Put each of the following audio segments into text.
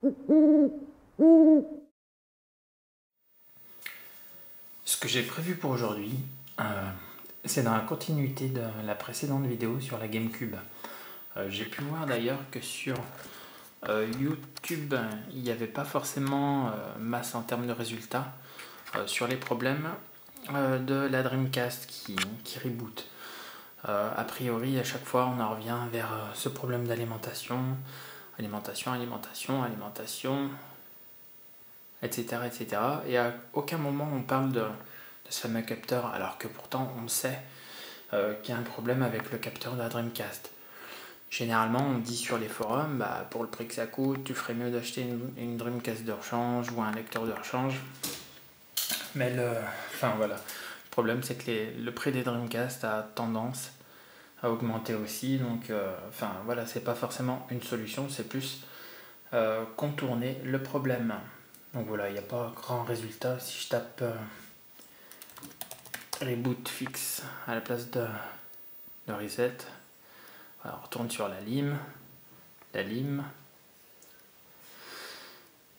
Ce que j'ai prévu pour aujourd'hui, euh, c'est dans la continuité de la précédente vidéo sur la GameCube. Euh, j'ai pu voir d'ailleurs que sur euh, YouTube, il n'y avait pas forcément masse en termes de résultats sur les problèmes de la Dreamcast qui, qui reboot. a priori, à chaque fois, on en revient vers ce problème d'alimentation, alimentation, alimentation, alimentation, etc., etc. Et à aucun moment on parle de, ce fameux capteur, alors que pourtant on sait euh, qu'il y a un problème avec le capteur de la Dreamcast. Généralement, on dit sur les forums, bah, pour le prix que ça coûte, tu ferais mieux d'acheter une, Dreamcast de rechange ou un lecteur de rechange. Mais le, enfin, voilà. problème, c'est que le prix des Dreamcast a tendance à augmenter aussi. Donc, euh, enfin, voilà, c'est pas forcément une solution, c'est plus euh, contourner le problème. Donc voilà, il n'y a pas grand résultat si je tape euh, reboot fixe à la place de, reset. Alors, on retourne sur la lime, la lime,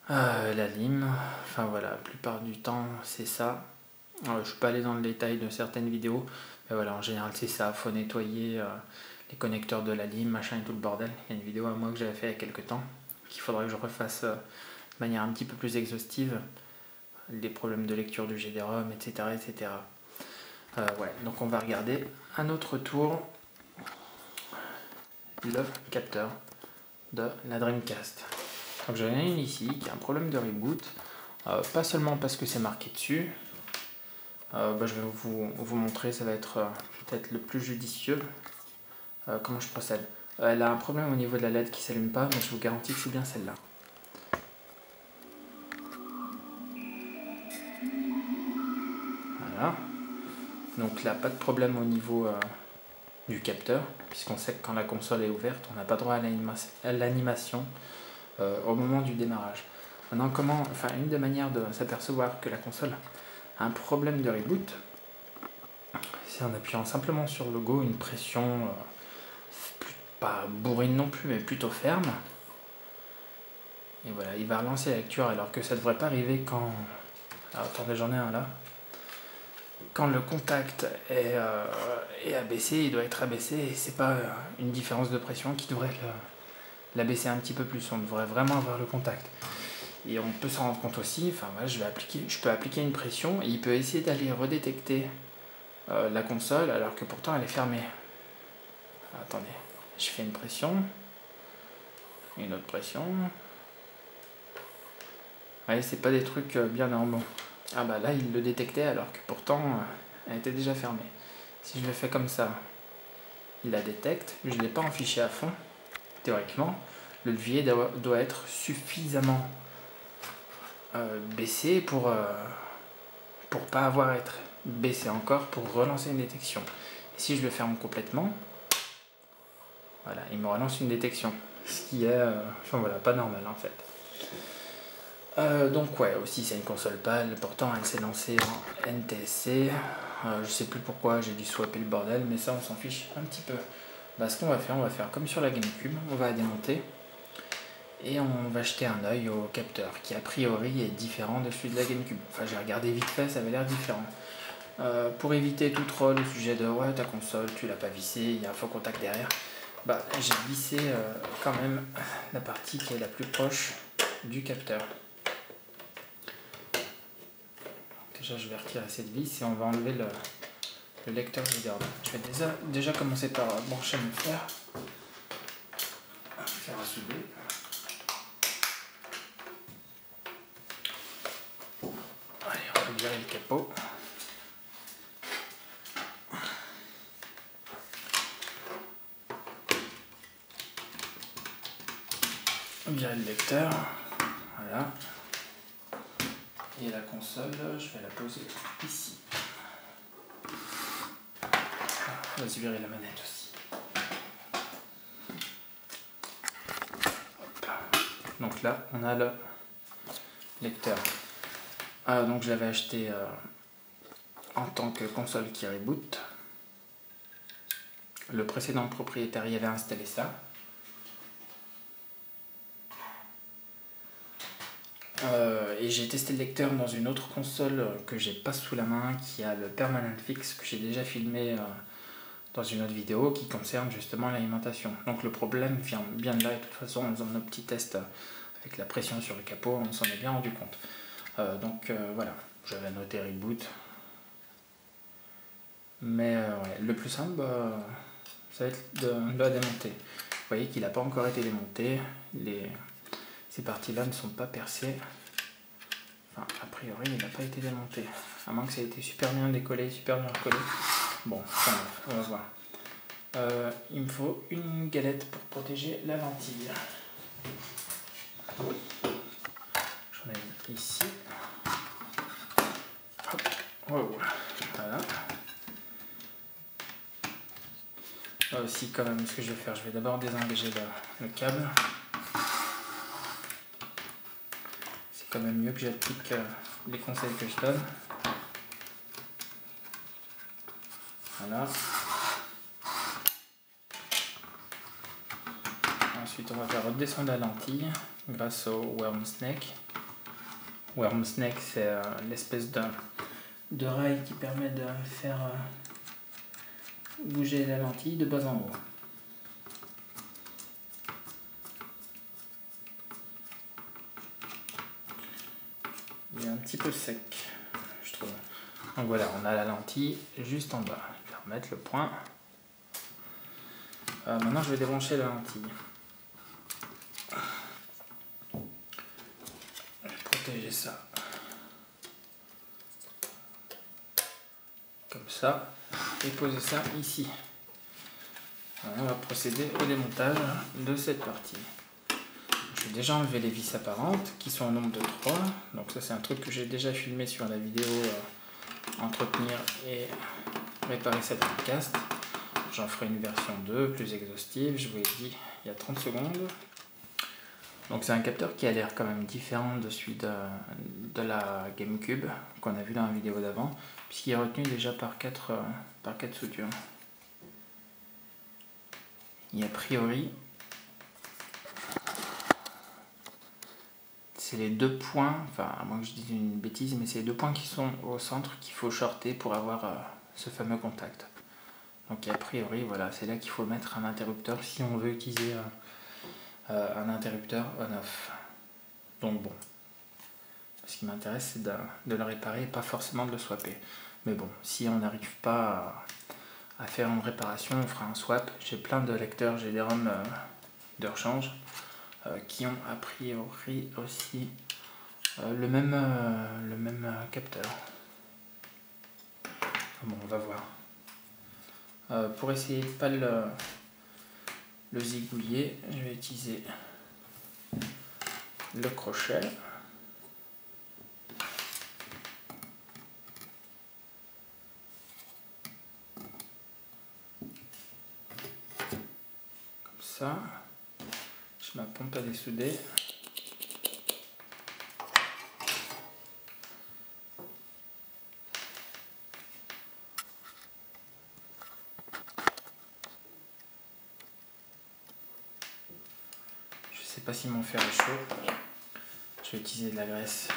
la lime. Enfin voilà, la plupart du temps c'est ça. je ne suis pas allé dans le détail de certaines vidéos, mais voilà, en général c'est ça. faut nettoyer euh, les connecteurs de la lime, machin et tout le bordel. Il y a une vidéo à moi que j'avais fait il y a quelques temps qu'il faudrait que je refasse manière un petit peu plus exhaustive les problèmes de lecture du GDROM, etc. etc. Euh, donc on va regarder un autre tour le capteur de la Dreamcast. Donc j'en ai une ici qui a un problème de reboot, euh, pas seulement parce que c'est marqué dessus, euh, bah, je vais vous, vous, montrer, ça va être peut-être le plus judicieux. comment je procède? Elle a un problème au niveau de la LED qui s'allume pas, mais je vous garantis que c'est bien celle-là. Donc là, pas de problème au niveau euh, du capteur, puisqu'on sait que quand la console est ouverte, on n'a pas droit à l'animation euh, au moment du démarrage. Maintenant, comment, enfin, une des manières de s'apercevoir que la console un problème de reboot, c'est en appuyant simplement sur le go, une pression euh, pas bourrine non plus, mais plutôt ferme. Et voilà, il va relancer la lecture alors que ça devrait pas arriver quand. Alors, attendez, j'en ai un là quand le contact est, euh, est, abaissé, il doit être abaissé et c'est pas une différence de pression qui devrait l'abaisser un petit peu plus. On devrait vraiment avoir le contact. Et on peut s'en rendre compte aussi, enfin je, vais appliquer, je peux appliquer une pression et il peut essayer d'aller redétecter euh, la console alors que pourtant elle est fermée. Attendez, je fais une pression, une autre pression. Ouais, c'est pas des trucs bien normaux. Ah bah là, il le détectait alors que pourtant, euh, elle était déjà fermée. Si je le fais comme ça, il la détecte. Je ne l'ai pas en fichier à fond. Théoriquement, le levier doit, être suffisamment euh, baissé pour euh, pour pas avoir à être baissé encore pour relancer une détection. Si je le ferme complètement, voilà, il me relance une détection. Ce qui est, enfin voilà, pas normal en fait. Euh, donc ouais, aussi c'est une console pâle, pourtant elle s'est lancée en NTSC, euh, je sais plus pourquoi j'ai dû swapper le bordel, mais ça on s'en fiche un petit peu. Bah, ce qu'on va faire, on va faire comme sur la Gamecube, on va démonter et on va jeter un oeil au capteur qui a priori est différent de celui de la Gamecube. Enfin j'ai regardé vite fait, ça avait l'air différent. Euh, pour éviter tout troll au sujet de ouais ta console tu l'as pas vissé, il y a un faux contact derrière, bah j'ai vissé quand même la partie qui est la plus proche du capteur. Déjà, je vais retirer cette vis et on va enlever le, lecteur leader. Je vais déjà, commencer par brancher mon fer. Allez, on va virer le capot. Virer le lecteur. Voilà. Et la console, je vais la poser ici. On va se virer la manette aussi. Donc là, on a le lecteur. Ah, donc je l'avais acheté euh, en tant que console qui reboot. Le précédent propriétaire y avait installé ça. Euh, et j'ai testé le lecteur dans une autre console que j'ai pas sous la main, qui a le Permanent Fix, que j'ai déjà filmé dans une autre vidéo, qui concerne justement l'alimentation. Donc le problème vient bien de là, et de toute façon, en faisant nos petits tests avec la pression sur le capot, on s'en est bien rendu compte. donc voilà, j'avais noté reboot. Mais le plus simple, ça va être de, la démonter. Vous voyez qu'il n'a pas encore été démonté. Ces parties-là ne sont pas percées. Enfin, a priori, il n'a pas été démonté. À moins que ça ait été super bien décollé, super bien recollé. Bon, on va voir. Euh, il me faut une galette pour protéger la lentille. J'en ai ici. Hop. Voilà. Là aussi, quand même, ce que je vais faire, je vais d'abord désengager le, câble. C'est quand même mieux que j'applique euh, les conseils que je donne. Voilà. Ensuite, on va faire redescendre la lentille grâce au Worm Snake. Worm Snake, c'est euh, l'espèce de, de rail qui permet de faire euh, bouger la lentille de bas en haut. Il est un petit peu sec, je trouve. Donc voilà, on a la lentille juste en bas. Je vais remettre le point. Euh, maintenant, je vais débrancher la lentille. Protéger ça. Comme ça et poser ça ici. on va procéder au démontage de cette partie. Je vais déjà enlever les vis apparentes qui sont au nombre de 3. Donc ça c'est un truc que j'ai déjà filmé sur la vidéo euh, entretenir et réparer cette cast. J'en ferai une version 2 plus exhaustive, je vous l'ai dit il y a 30 secondes. Donc c'est un capteur qui a l'air quand même différent de celui de, la GameCube qu'on a vu dans la vidéo d'avant, puisqu'il est retenu déjà par 4, euh, par quatre soutures. Et a priori, c'est les deux points, enfin à moins que je dise une bêtise, mais c'est les deux points qui sont au centre qu'il faut shorter pour avoir euh, ce fameux contact. Donc a priori, voilà, c'est là qu'il faut mettre un interrupteur si on veut utiliser... Euh, euh, un interrupteur on-off. Donc bon, ce qui m'intéresse c'est de, le réparer et pas forcément de le swapper. Mais bon, si on n'arrive pas à, faire une réparation, on fera un swap. J'ai plein de lecteurs GDROM euh, de rechange qui ont a priori aussi le même, le même capteur. Bon, on va voir. pour essayer de pas le le zigouiller, je vais utiliser le crochet. Comme ça, je ma pompe à dessouder. pas si mon fer est chaud. Je vais utiliser de la graisse.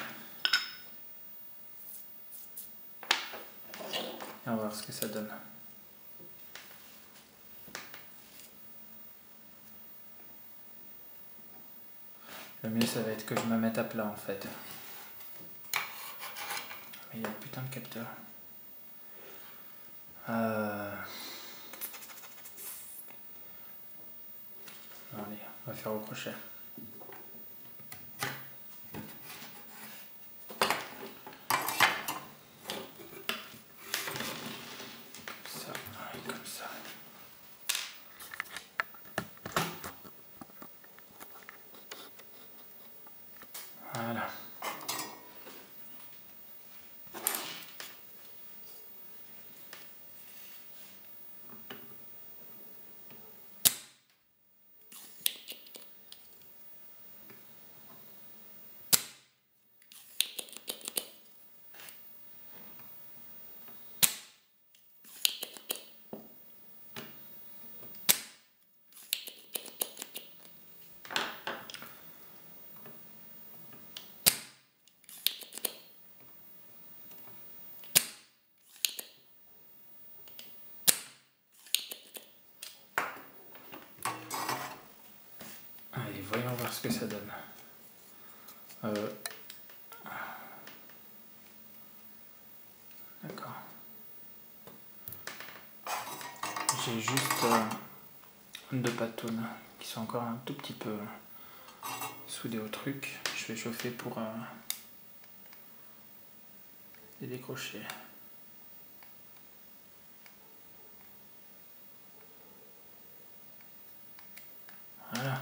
Et on va voir ce que ça donne. Le mieux ça va être que je me mette à plat en fait. Mais il y a putain de capteur. Euh... Allez, on va faire au crochet. Voir ce que ça donne. Euh, d'accord. J'ai juste euh, deux patounes qui sont encore un tout petit peu soudées au truc. Je vais chauffer pour euh, les décrocher. Voilà.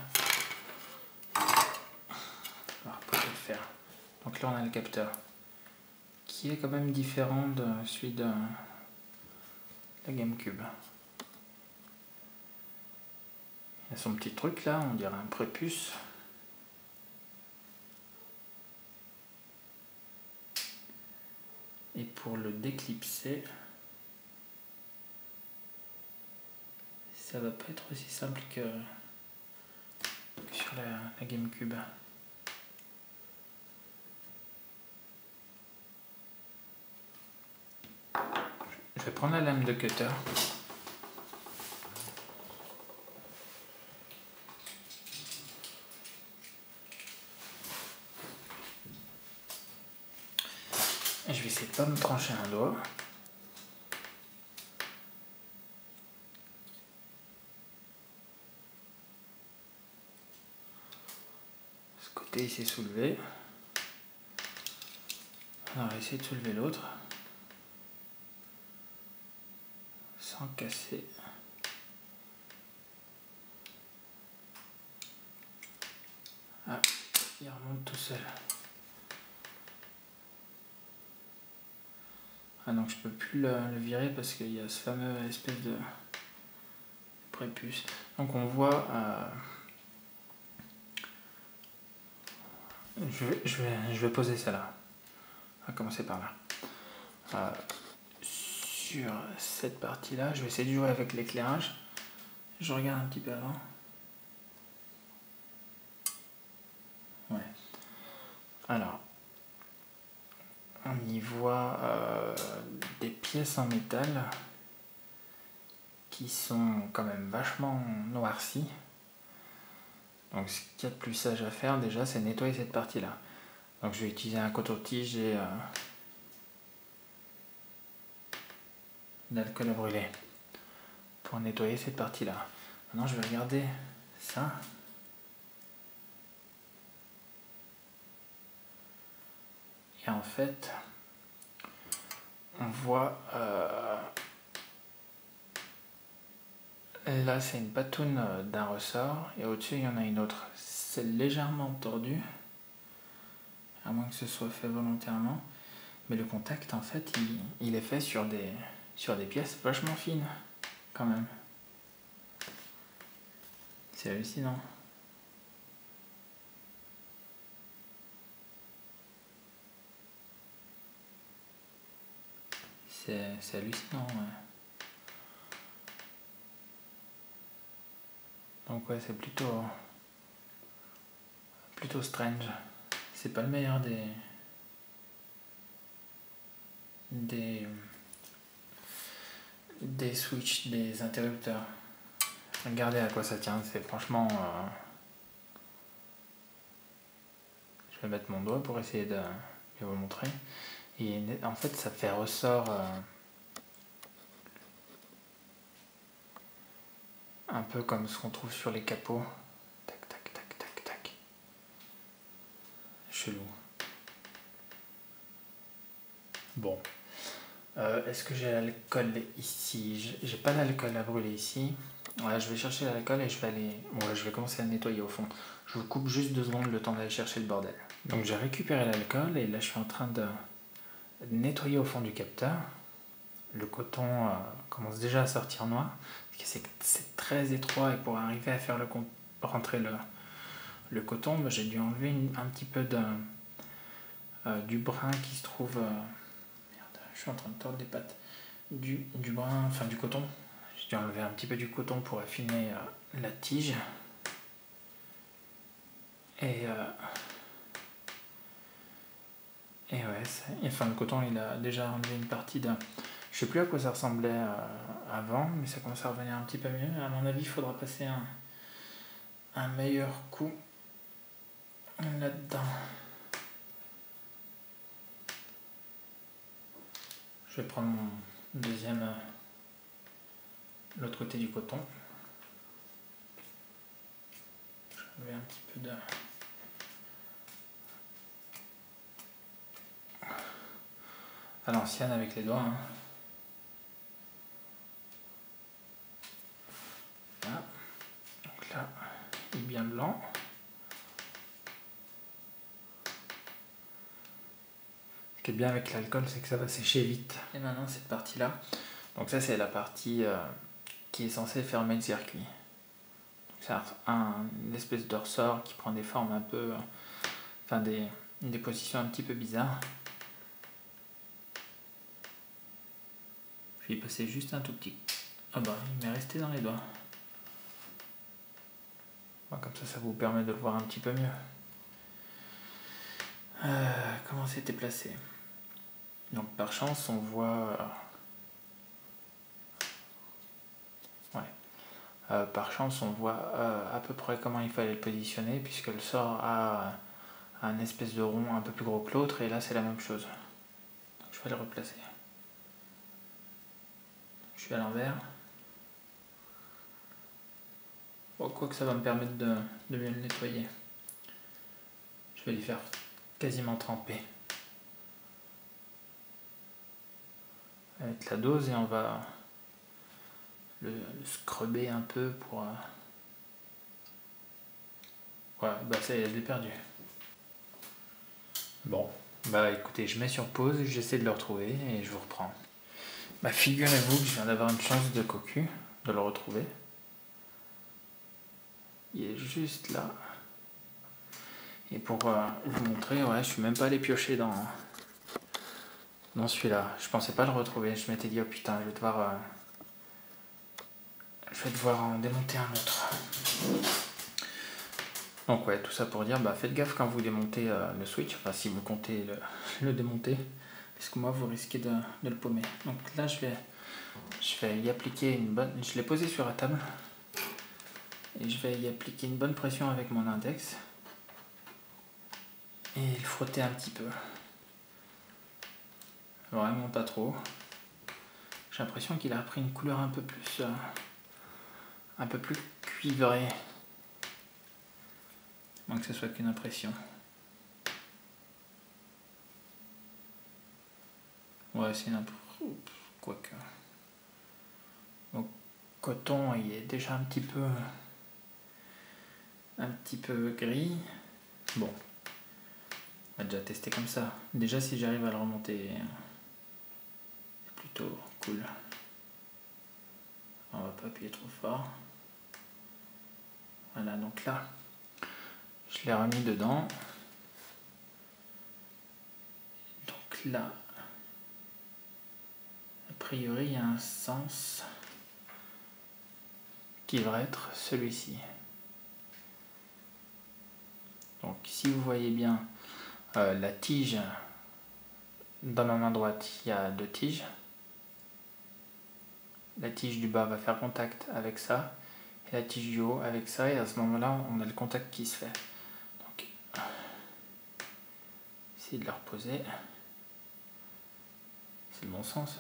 Alors, pour le faire. Donc on a le capteur qui est quand même différent de celui de la GameCube. Il y a son petit truc là, on dirait un prépuce. Et pour le déclipser, ça va pas être aussi simple que sur la, GameCube. Je vais prendre la lame de cutter. Je vais essayer de pas me trancher un doigt. il s'est soulevé. On va essayer de soulever l'autre. Sans casser. Ah, il remonte tout seul. Ah donc je peux plus le, virer parce qu'il y a ce fameux espèce de prépuce. Donc on voit euh, Je vais, je vais, je vais poser ça là. On va commencer par là. Euh, cette partie-là, je vais essayer de jouer avec l'éclairage. Je regarde un petit peu avant. Ouais. Alors, on y voit euh, des pièces en métal qui sont quand même vachement noircies. Donc ce qu'il y a de plus sage à faire déjà, c'est nettoyer cette partie-là. Donc je vais utiliser un coton-tige et euh, d'alcool à brûler pour nettoyer cette partie-là. Maintenant je vais regarder ça. Et en fait, on voit euh, Là, c'est une patoune euh, d'un ressort et au-dessus, il y en a une autre. C'est légèrement tordu, à moins que ce soit fait volontairement. Mais le contact, en fait, il, est fait sur des, sur des pièces vachement fines, quand même. C'est hallucinant. C'est hallucinant, ouais. Donc ouais, c'est plutôt plutôt strange. C'est pas le meilleur des des des switches, des interrupteurs. Regardez à quoi ça tient, c'est franchement euh, je vais mettre mon doigt pour essayer de, vous montrer. Et en fait ça fait ressort euh, un peu comme ce qu'on trouve sur les capots. Tac, tac, tac, tac, tac. Chelou. Bon. Euh, est-ce que j'ai l'alcool ici? J'ai pas d'alcool à brûler ici. Ouais, je vais chercher l'alcool et je vais aller. Bon, je vais commencer à nettoyer au fond. Je vous coupe juste deux secondes le temps d'aller chercher le bordel. Donc j'ai récupéré l'alcool et là je suis en train de nettoyer au fond du capteur. Le coton euh, commence déjà à sortir noir c'est très étroit et pour arriver à faire le rentrer le, coton, bah, j'ai dû enlever un petit peu de, euh, du brin qui se trouve. Je suis en train de tordre des pattes. Du, du brin, enfin du coton. J'ai dû enlever un petit peu du coton pour affiner euh, la tige. Et. et ouais, enfin le coton il a déjà enlevé une partie d'un. Je sais plus à quoi ça ressemblait euh, avant, mais ça commence à revenir un petit peu mieux. À mon avis, il faudra passer un, un meilleur coup là-dedans. Vais prendre mon deuxième, euh, l'autre côté du coton. Je mets un petit peu de... à l'ancienne avec les doigts. Hein. Voilà. Donc là, il est bien blanc. Ce qui est bien avec l'alcool, c'est que ça va sécher vite. Et maintenant, cette partie-là. Donc ça, c'est la partie euh, qui est censée fermer le circuit. C'est un, espèce de ressort qui prend des formes un peu... enfin, des, des positions un petit peu bizarres. Je vais y passer juste un tout petit. Ah bah, il m'est resté dans les doigts. comme ça, ça vous permet de le voir un petit peu mieux. Euh, comment c'était placé? Donc par chance, on voit... Euh, ouais. Euh, par chance, on voit à peu près comment il fallait le positionner, puisque le sort a un espèce de rond un peu plus gros que l'autre, et là c'est la même chose. je vais le replacer à l'envers. quoi que ça va me permettre de, de mieux le nettoyer. Je vais les faire quasiment tremper. Avec la dose et on va le, scrubber un peu pour... Euh, ouais, bah ça y est, perdu. Bon, bah écoutez, je mets sur pause, j'essaie de le retrouver et je vous reprends. Bah, figurez-vous que je viens d'avoir une chance de cocu, de le retrouver. Il est juste là. Et pour euh, vous montrer, ouais, je suis même pas allé piocher dans, dans celui-là. Je pensais pas le retrouver. Je m'étais dit, oh putain, je vais devoir, euh, je vais devoir en démonter un autre. Donc ouais, tout ça pour dire, bah, faites gaffe quand vous démontez euh, le switch, enfin si vous comptez le, le démonter parce que moi vous risquez de, le paumer. Donc là je vais, je vais y appliquer une bonne... Je l'ai posé sur la table. Et je vais y appliquer une bonne pression avec mon index. Et le frotter un petit peu. Vraiment pas trop. J'ai l'impression qu'il a pris une couleur un peu plus... Euh, un peu plus cuivrée. Moins que ce soit qu'une impression. Ouais, c'est n'importe Quoique. Mon coton, il est déjà un petit peu. Un petit peu gris. Bon. On va déjà tester comme ça. Déjà, si j'arrive à le remonter, c'est cool. On va pas appuyer trop fort. Voilà, donc là, je l'ai remis dedans. Donc là, priori, il y a un sens qui devrait être celui-ci. Donc si vous voyez bien euh, la tige, dans ma main droite, il y a deux tiges. La tige du bas va faire contact avec ça, et la tige du haut avec ça, et à ce moment-là, on a le contact qui se fait. Donc, essayer de la reposer. C'est le bon sens.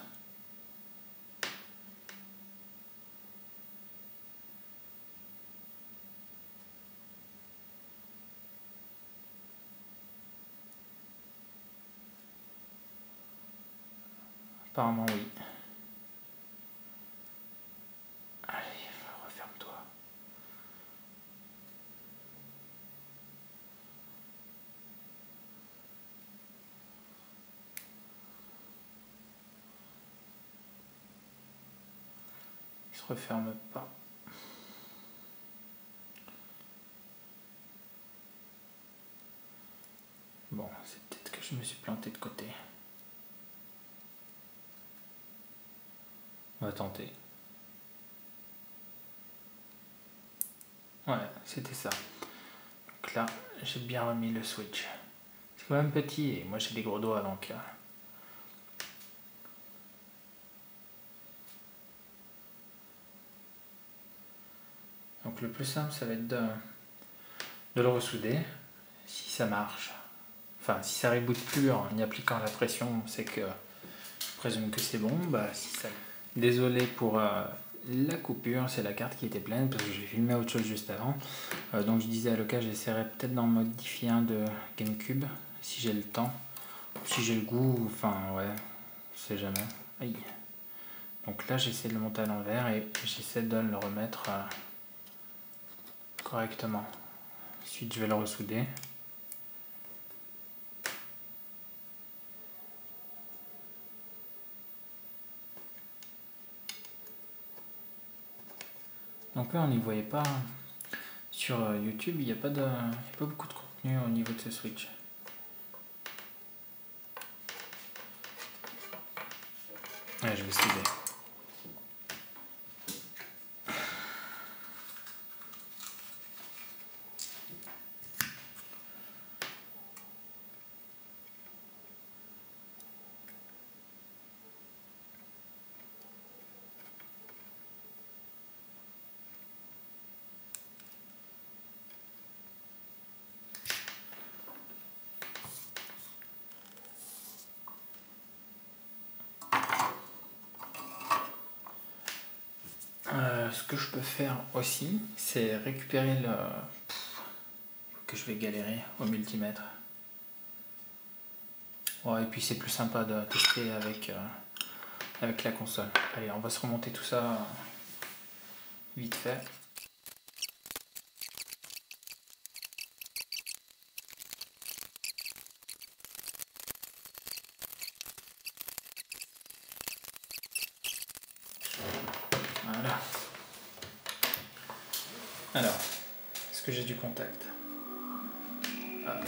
Apparemment oui. Allez, referme-toi. Il referme pas. Bon, c'est peut-être que je me suis planté de côté. On va tenter. Ouais, c'était ça. Donc là, j'ai bien remis le switch. C'est quand même petit et moi j'ai des gros doigts donc. Le plus simple ça va être de, le ressouder. si ça marche. Enfin, si ça reboot plus en y appliquant la pression, c'est que je présume que c'est bon. Bah. Désolé pour euh, la coupure, c'est la carte qui était pleine parce que j'ai filmé autre chose juste avant. Euh, donc je disais à l'occasion, j'essaierai peut-être d'en modifier un de GameCube si j'ai le temps. Si j'ai le goût, enfin ouais, je sais jamais. Donc là j'essaie de le monter à l'envers et j'essaie de le remettre euh, correctement. Ensuite je vais le ressouder. Donc là on n'y voyait pas sur euh, YouTube, il n'y a, pas de, a pas beaucoup de contenu au niveau de ce switch. Ouais, je vais souder. Euh, ce que je peux faire aussi, c'est récupérer le... que je vais galérer au multimètre. Et puis c'est plus sympa de tester avec, euh, avec la console. Allez, on va se remonter tout ça vite fait. Voilà. Alors, est-ce que j'ai du contact Ah merde.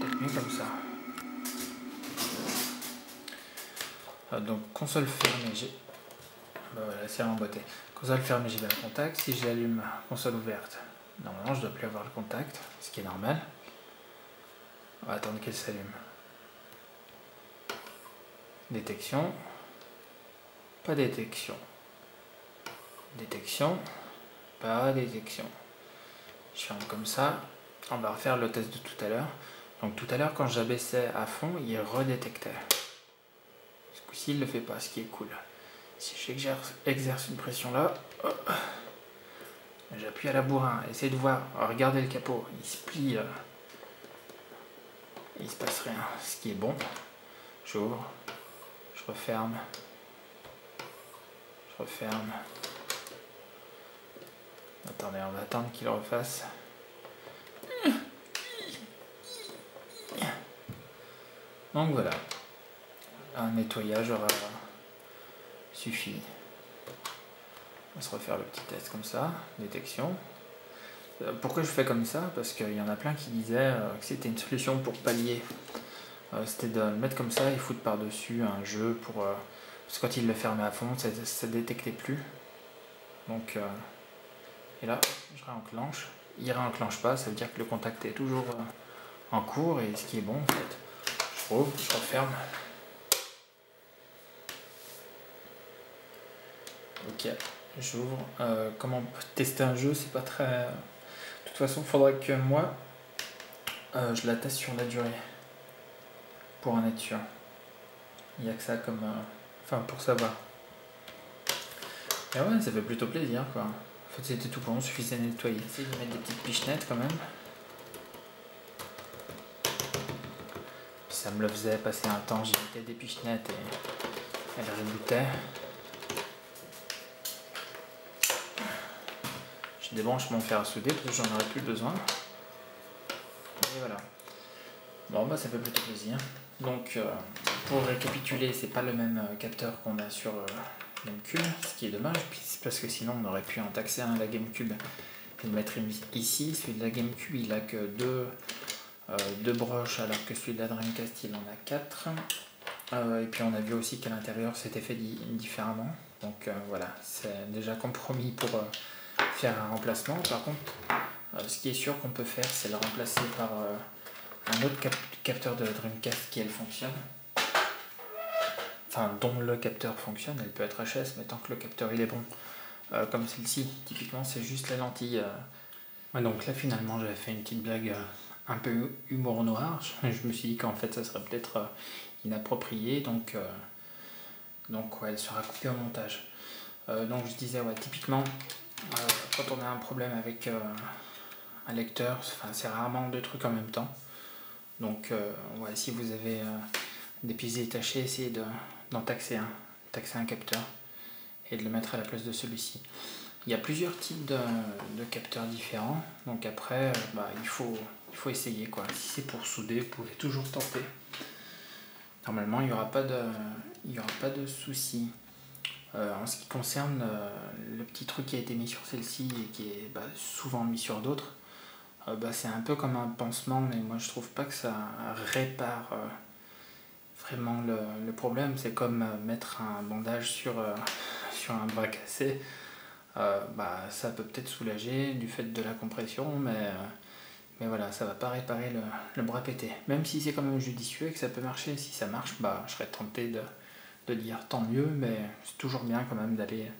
Peut-être mieux comme ça. Ah, donc console fermée, j'ai. Bah voilà, c'est emboîté. Console fermée, j'ai bien le contact. Si j'allume console ouverte, normalement je dois plus avoir le contact, ce qui est normal. On va attendre qu'elle s'allume. Détection. Pas détection. Détection. Pas détection. Je ferme comme ça. On va refaire le test de tout à l'heure. Donc tout à l'heure, quand j'abaissais à fond, il redétectait. Ce coup-ci, il ne le fait pas, ce qui est cool. Si j'exerce une pression là, j'appuie à la bourrin. Essayez de voir. Regardez le capot. Il se plie. Euh, il se passe rien. Ce qui est bon. J'ouvre. Je referme. Je referme. Attendez, on va attendre qu'il refasse. Donc voilà. Un nettoyage aura suffi. On va se refaire le petit test comme ça. Détection. Euh, pourquoi je fais comme ça? Parce qu'il y en a plein qui disaient euh, que c'était une solution pour pallier. Euh, c'était de le mettre comme ça et foutre par-dessus un jeu pour. Parce que quand il le fermait à fond, ça ne détectait plus. Donc. Et là, je réenclenche. Il réenclenche pas, ça veut dire que le contact est toujours en cours et ce qui est bon en fait. Je rouvre, je referme. Ok, j'ouvre. Euh, comment tester un jeu, c'est pas très. De toute façon, il faudra que moi, euh, je la teste sur la durée. Pour en être sûr. Il n'y a que ça comme. Euh, enfin, pour savoir. Et ouais, ça fait plutôt plaisir quoi. C'était tout bon, suffisait de nettoyer. Essayer de mettre des petites pichenettes quand même. Ça me le faisait passer un temps, j'y mettais des pichenettes et elles rebootaient. J'ai des branchements fer à souder parce que j'en aurais plus besoin. Et voilà. Bon bah ça fait plutôt plaisir. Donc euh, pour récapituler, c'est pas le même euh, capteur qu'on a sur euh, GameCube, ce qui est dommage, parce que sinon on aurait pu en taxer un à la GameCube et le mettre ici. Celui de la GameCube il a que deux, deux broches alors que celui de la Dreamcast il en a quatre. et puis on a vu aussi qu'à l'intérieur c'était fait différemment. Donc voilà, c'est déjà compromis pour faire un remplacement. Par contre, euh, ce qui est sûr qu'on peut faire, c'est le remplacer par euh, un autre capteur de Dreamcast qui elle fonctionne. Enfin, dont le capteur fonctionne, elle peut être HS, mais tant que le capteur il est bon, euh, comme celle-ci, typiquement c'est juste la lentille. donc là finalement j'avais fait une petite blague un peu humour noir. Je me suis dit qu'en fait ça serait peut-être euh, inapproprié, donc, euh, donc elle sera coupée au montage. donc je disais, ouais, typiquement, quand on a un problème avec un lecteur, c'est rarement deux trucs en même temps. Donc ouais, si vous avez des pièces détachées, essayez d'en taxer un, taxer un capteur et de le mettre à la place de celui-ci. Il y a plusieurs types de, capteurs différents, donc après, bah, il, faut, essayer. Quoi. Si c'est pour souder, vous pouvez toujours tenter. Normalement, il n'y aura pas de, il y aura pas de souci. Euh, en ce qui concerne euh, le petit truc qui a été mis sur celle-ci et qui est bah, souvent mis sur d'autres, euh, bah, c'est un peu comme un pansement, mais moi je trouve pas que ça répare vraiment le, le problème. C'est comme mettre un bandage sur, sur un bras cassé. bah, ça peut peut-être soulager du fait de la compression, mais mais voilà, ça va pas réparer le, bras pété. Même si c'est quand même judicieux et que ça peut marcher, si ça marche, bah, je serais tenté de, dire tant mieux, mais c'est toujours bien quand même d'aller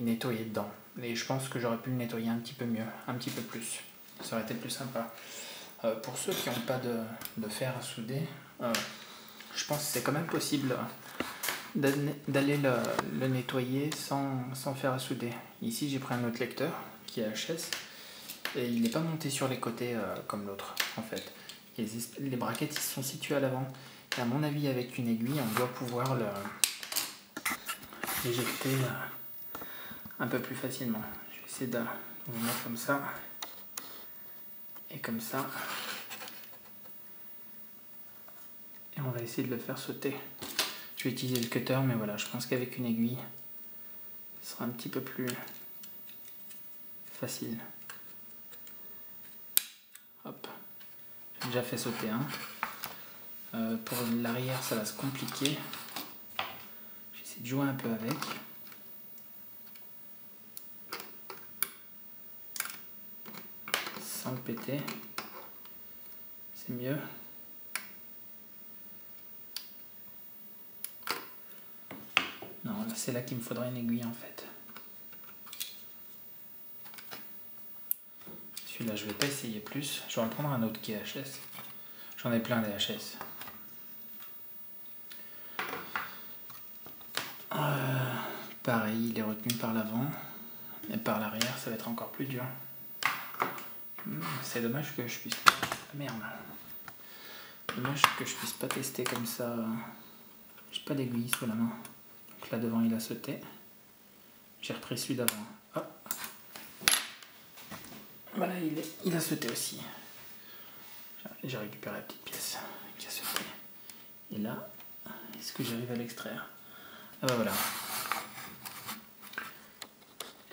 nettoyer dedans. Et je pense que j'aurais pu le nettoyer un petit peu mieux, un petit peu plus. Ça aurait été plus sympa. Euh, pour ceux qui n'ont pas de, fer à souder, euh, je pense que c'est quand même possible d'aller le, nettoyer sans, sans fer à souder. Ici, j'ai pris un autre lecteur qui est HS et il n'est pas monté sur les côtés euh, comme l'autre, en fait. Les, braquettes ils sont situées à l'avant. Et à mon avis, avec une aiguille, on doit pouvoir l'éjecter euh, un peu plus facilement. Je vais essayer de vous mettre comme ça. Et comme ça. On va essayer de le faire sauter. Je vais utiliser le cutter, mais voilà, je pense qu'avec une aiguille, ce sera un petit peu plus facile. Hop, j'ai déjà fait sauter un. Euh, pour l'arrière, ça va se compliquer. J'essaie de jouer un peu avec. Sans le péter. C'est mieux. Non, c'est là qu'il me faudrait une aiguille en fait. Celui-là, je vais pas essayer plus. Je vais en prendre un autre qui est HS. J'en ai plein des HS. Euh, pareil, il est retenu par l'avant. Et par l'arrière, ça va être encore plus dur. Hmm, c'est dommage que je puisse... Ah, merde. Dommage que je puisse pas tester comme ça. J'ai pas d'aiguille sous la main. Donc là devant il a sauté. J'ai repris celui d'avant. Voilà, il, il a sauté aussi. J'ai récupéré la petite pièce qui a sauté. Et là, est-ce que j'arrive à l'extraire? Ah bah voilà.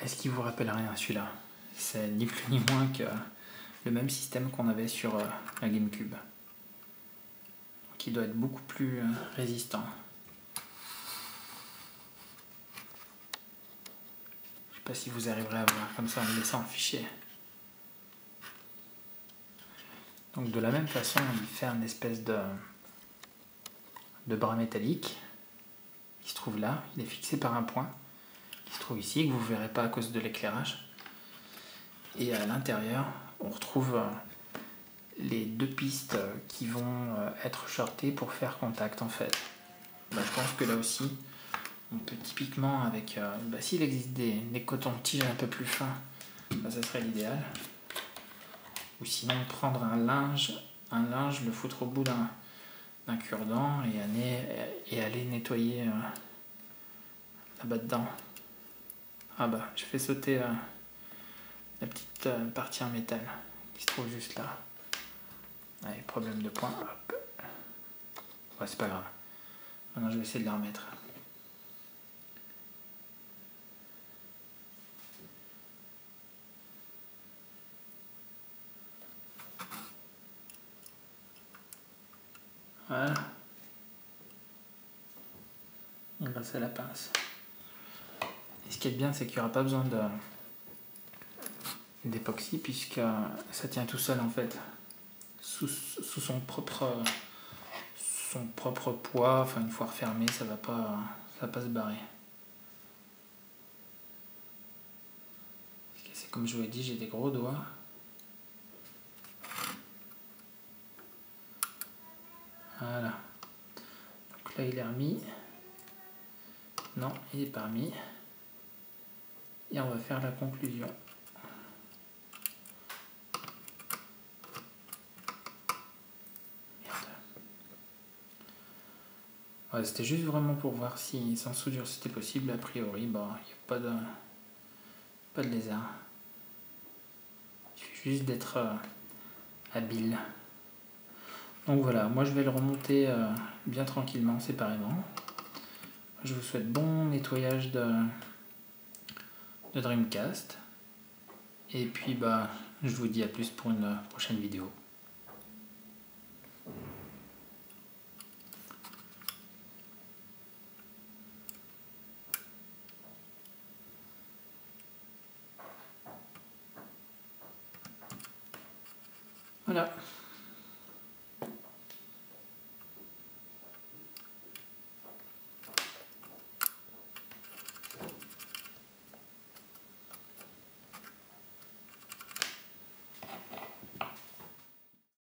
Est-ce qu'il vous rappelle rien celui-là? C'est ni plus ni moins que le même système qu'on avait sur euh, la GameCube. Qui doit être beaucoup plus euh, résistant. Je sais pas si vous arriverez à voir comme ça en me laissant un fichier. Donc de la même façon, il fait un espèce de, de bras métallique qui se trouve là. Il est fixé par un point qui se trouve ici, que vous ne verrez pas à cause de l'éclairage. Et à l'intérieur, on retrouve euh, les deux pistes qui vont euh, être shortées pour faire contact en fait. Bah, je pense que là aussi, on peut typiquement avec, euh, bah, s'il existe des, des cotons-tiges un peu plus fins, bah, ça serait l'idéal ou sinon prendre un linge, un linge, le foutre au bout d'un cure-dent et aller, et aller nettoyer euh, là-bas dedans. Ah bah, je fais sauter euh, la petite partie en métal qui se trouve juste là. Allez, problème de point. Ouais, c'est pas grave. Maintenant, je vais essayer de la remettre. Voilà. Grâce à la pince. Et ce qui est bien, c'est qu'il n'y aura pas besoin d'époxy puisque ça tient tout seul en fait sous, son propre son propre poids enfin une fois refermé ça va pas ça va pas se barrer c'est comme je vous l'ai dit j'ai des gros doigts Voilà. Donc là, il est remis. Non, il n'est pas remis. Et on va faire la conclusion. c'était juste vraiment pour voir si sans soudure c'était possible. A priori, bon, il n'y a pas de, pas de lézard. Il suffit juste d'être euh, habile. Donc voilà, moi je vais le remonter euh, bien tranquillement, séparément. Je vous souhaite bon nettoyage de, de Dreamcast. Et puis bah je vous dis à plus pour une prochaine vidéo.